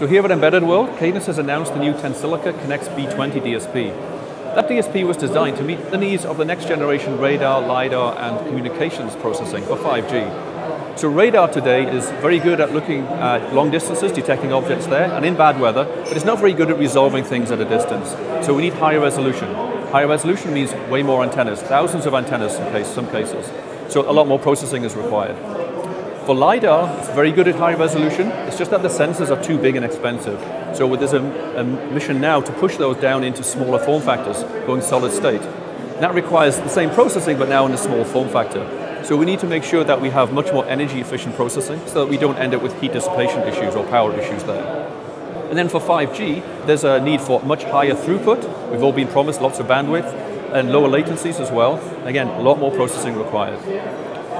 So here at Embedded World, Cadence has announced the new Tensilica ConnX B20 DSP. That DSP was designed to meet the needs of the next generation radar, LiDAR, and communications processing for 5G. So radar today is very good at looking at long distances, detecting objects there, and in bad weather, but it's not very good at resolving things at a distance. So we need higher resolution. Higher resolution means way more antennas, thousands of antennas in case, some cases. So a lot more processing is required. For LiDAR, it's very good at high resolution. It's just that the sensors are too big and expensive. So there's a, a mission now to push those down into smaller form factors, going solid state. That requires the same processing, but now in a small form factor. So we need to make sure that we have much more energy efficient processing so that we don't end up with heat dissipation issues or power issues there. And then for 5G, there's a need for much higher throughput. We've all been promised lots of bandwidth and lower latencies as well. Again, a lot more processing required.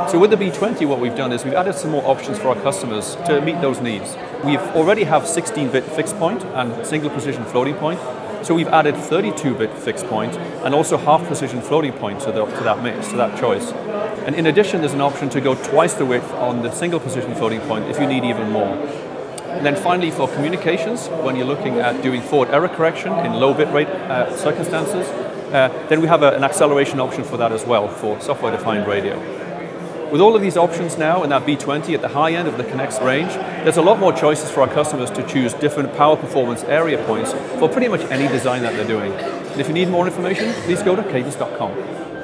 So with the B20, what we've done is we've added some more options for our customers to meet those needs. We already have 16-bit fixed point and single precision floating point. So we've added 32-bit fixed point and also half precision floating point to, the, to that mix, to that choice. And in addition, there's an option to go twice the width on the single precision floating point if you need even more. And then finally, for communications, when you're looking at doing forward error correction in low bit rate uh, circumstances, uh, then we have a, an acceleration option for that as well for software-defined radio. With all of these options now in that B20 at the high end of the ConnX range, there's a lot more choices for our customers to choose different power performance area points for pretty much any design that they're doing. And if you need more information, please go to cadence.com.